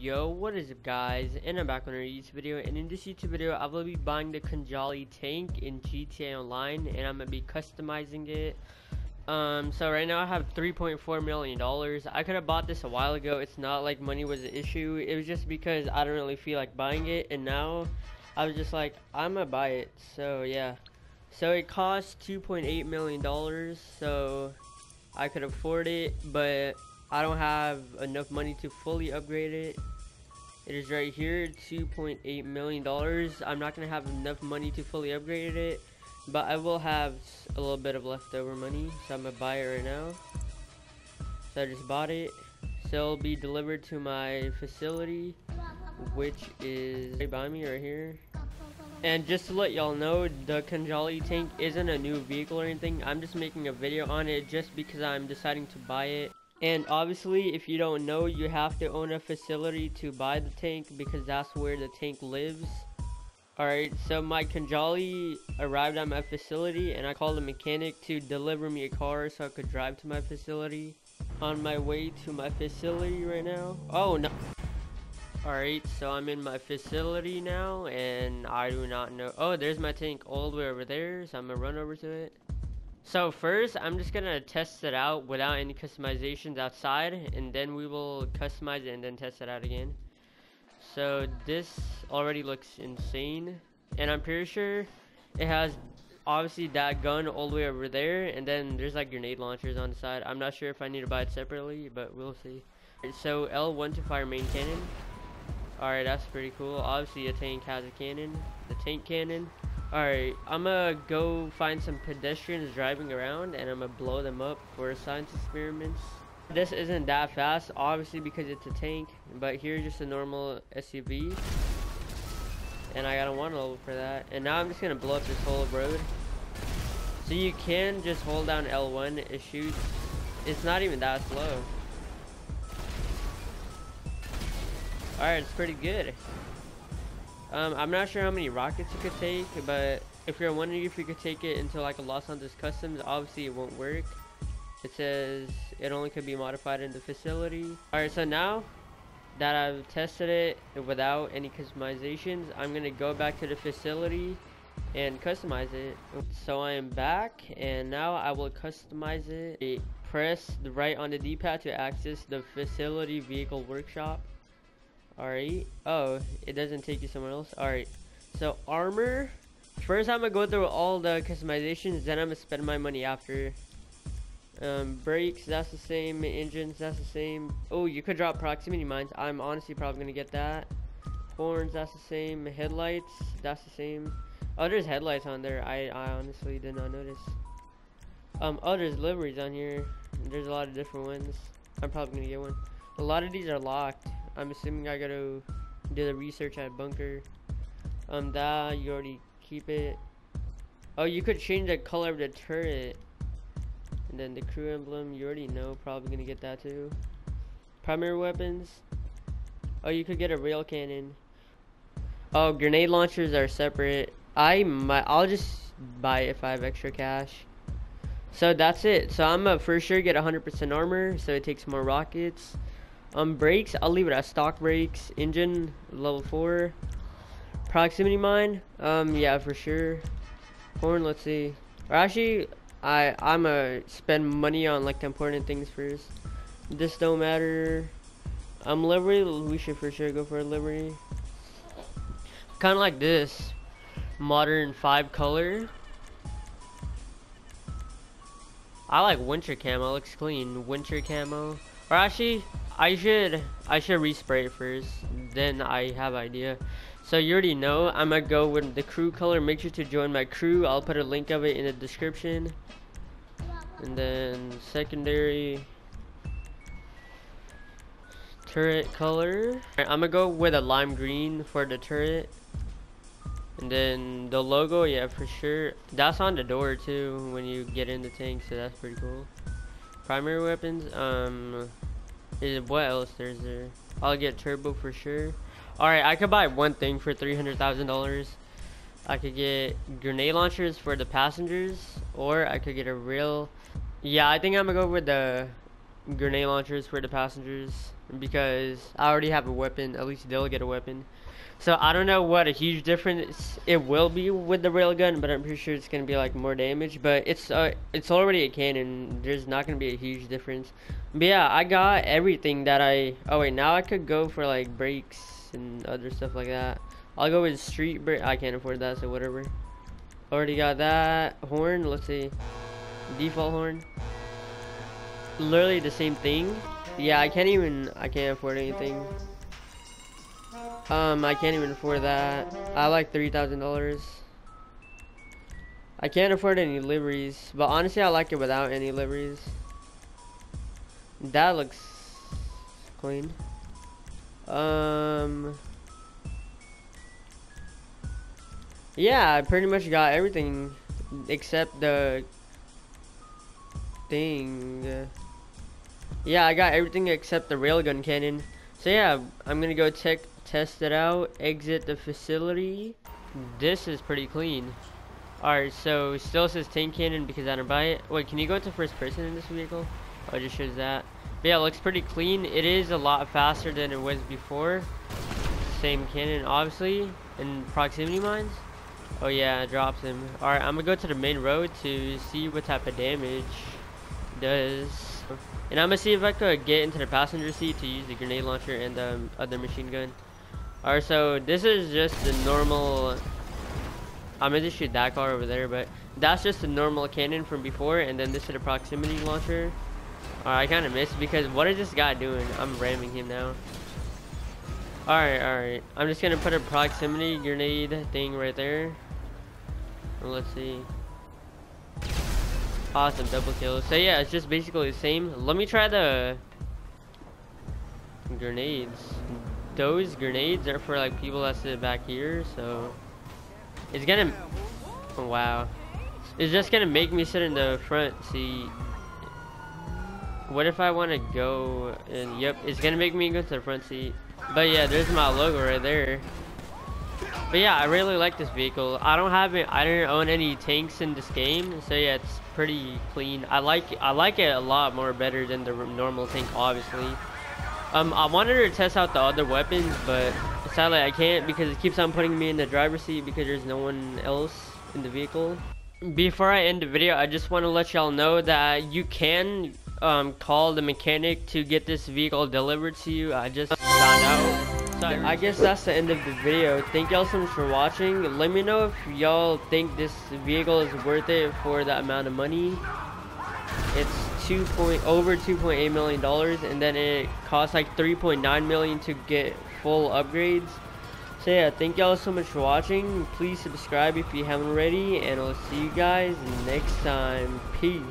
Yo, what is up guys, and I'm back on another YouTube video, and in this YouTube video, I will be buying the Khanjali tank in GTA Online, and I'm to be customizing it. Um, so right now I have $3.4 million. I could have bought this a while ago, it's not like money was an issue, it was just because I don't really feel like buying it, and now I was just like, I'm to buy it, so yeah. So it costs $2.8 million, so I could afford it, but I don't have enough money to fully upgrade it. It is right here, $2.8 million. I'm not going to have enough money to fully upgrade it, but I will have a little bit of leftover money, so I'm going to buy it right now. So I just bought it. So it'll be delivered to my facility, which is right by me right here. And just to let y'all know, the Khanjali tank isn't a new vehicle or anything. I'm just making a video on it just because I'm deciding to buy it. And obviously, if you don't know, you have to own a facility to buy the tank because that's where the tank lives. Alright, so my Khanjali arrived at my facility and I called a mechanic to deliver me a car so I could drive to my facility. On my way to my facility right now. Oh, no. Alright, so I'm in my facility now and I do not know. Oh, there's my tank all the way over there, so I'm gonna run over to it. So first, I'm just gonna test it out without any customizations outside, and then we will customize it and then test it out again. So this already looks insane, and I'm pretty sure it has obviously that gun all the way over there, and then there's like grenade launchers on the side. I'm not sure if I need to buy it separately, but we'll see. So L1 to fire main cannon. Alright, that's pretty cool. Obviously a tank has a cannon. The tank cannon. Alright, I'm gonna go find some pedestrians driving around and I'm gonna blow them up for science experiments. This isn't that fast, obviously because it's a tank, but here's just a normal SUV. And I got a one level for that. And now I'm just gonna blow up this whole road. So you can just hold down L1, it shoots. It's not even that slow. Alright, it's pretty good. Um, I'm not sure how many rockets you could take, but if you're wondering if you could take it into like a Los Santos Customs, obviously it won't work. It says it only could be modified in the facility. Alright, so now that I've tested it without any customizations, I'm going to go back to the facility and customize it. So I am back, and now I will customize it. Press the right on the D-pad to access the facility vehicle workshop. Alright. Oh, it doesn't take you somewhere else. Alright. So, armor. First, I'm going to go through all the customizations. Then, I'm going to spend my money after. Um, brakes, that's the same. Engines, that's the same. Oh, you could drop proximity mines. I'm honestly probably going to get that. Horns, that's the same. Headlights, that's the same. Oh, there's headlights on there. I, I honestly did not notice. Um, oh, there's liveries on here. There's a lot of different ones. I'm probably going to get one. A lot of these are locked. I'm assuming I gotta do the research at bunker. Um, that you already keep it. Oh, you could change the color of the turret. And then the crew emblem, you already know, probably gonna get that too. Primary weapons. Oh, you could get a rail cannon. Oh, grenade launchers are separate. I might, I'll just buy it if I have extra cash. So that's it. So I'm gonna for sure get 100% armor, so it takes more rockets. Um, brakes, I'll leave it at stock brakes. Engine, level 4. Proximity mine, um, yeah, for sure. Horn, let's see. Or actually, I, I'm gonna spend money on, like, the important things first. This don't matter. Um, livery, we should for sure go for a livery. Kind of like this. Modern 5 color. I like winter camo, looks clean. Winter camo. Or actually, I should I should respray it first. Then I have idea. So you already know I'm gonna go with the crew color. Make sure to join my crew. I'll put a link of it in the description. And then secondary turret color. Right, I'm gonna go with a lime green for the turret. And then the logo, yeah, for sure. That's on the door too when you get in the tank, so that's pretty cool. Primary weapons, um, is what else there's there? I'll get turbo for sure. Alright, I could buy one thing for $300,000. I could get grenade launchers for the passengers, or I could get a real... Yeah, I think I'm gonna go with the grenade launchers for the passengers. because I already have a weapon. At least they'll get a weapon. So I don't know what a huge difference it will be with the railgun, but I'm pretty sure it's gonna be like more damage. But it's uh, it's already a cannon. There's not gonna be a huge difference. But yeah, I got everything that I. Oh wait, now I could go for like brakes and other stuff like that. I'll go with street brake. I can't afford that, so whatever. Already got that horn. Let's see, default horn. Literally the same thing. Yeah, I can't even. I can't afford anything. Um, I can't even afford that. I like three thousand dollars. I can't afford any liveries, but honestly, I like it without any liveries. That looks clean. Um, yeah, I pretty much got everything except the thing. Yeah, I got everything except the railgun cannon. So yeah, I'm gonna go check test it out, exit the facility. This is pretty clean. Alright, so still says tank cannon because I didn't buy it. Wait, can you go into first person in this vehicle? Oh, it just shows that. But yeah, it looks pretty clean. It is a lot faster than it was before. Same cannon, obviously. And proximity mines. Oh yeah, drops him. Alright, I'm gonna go to the main road to see what type of damage does. And I'm gonna see if I could get into the passenger seat to use the grenade launcher and the other machine gun. Alright, so this is just the normal... I'm gonna shoot that car over there, but that's just the normal cannon from before, and then this is the proximity launcher. Alright, I kind of missed because what is this guy doing? I'm ramming him now. Alright, alright. I'm just gonna put a proximity grenade thing right there. Let's see. Awesome, double kill. So yeah, it's just basically the same. Let me try the grenades those grenades are for like people that sit back here, so it's gonna. Oh, wow, it's just gonna make me sit in the front seat. What if I want to go and yep, it's gonna make me go to the front seat. But yeah, there's my logo right there. But yeah, I really like this vehicle. I don't have it. I don't own any tanks in this game, so yeah, it's pretty clean. I like I like it a lot more better than the normal tank, obviously. Um, I wanted to test out the other weapons, but sadly I can't because it keeps on putting me in the driver's seat because there's no one else in the vehicle. Before I end the video, I just want to let y'all know that you can um, call the mechanic to get this vehicle delivered to you. I just found out. So I guess that's the end of the video. Thank y'all so much for watching. Let me know if y'all think this vehicle is worth it for that amount of money. It's two point over 2.8 million dollars, and then it costs like 3.9 million to get full upgrades. So yeah, thank y'all so much for watching. Please subscribe if you haven't already, and I'll see you guys next time. Peace.